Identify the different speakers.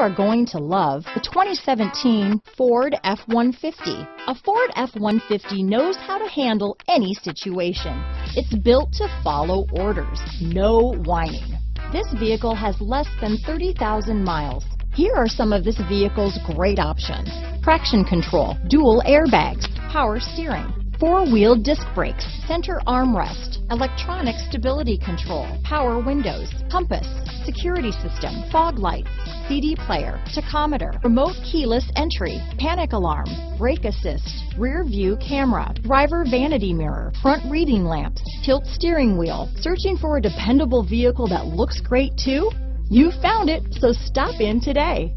Speaker 1: are going to love the 2017 Ford F-150. A Ford F-150 knows how to handle any situation. It's built to follow orders, no whining. This vehicle has less than 30,000 miles. Here are some of this vehicle's great options. Traction control, dual airbags, power steering, four-wheel disc brakes, center armrest, electronic stability control, power windows, compass, security system, fog lights, CD player, tachometer, remote keyless entry, panic alarm, brake assist, rear view camera, driver vanity mirror, front reading lamps, tilt steering wheel. Searching for a dependable vehicle that looks great too? You found it, so stop in today.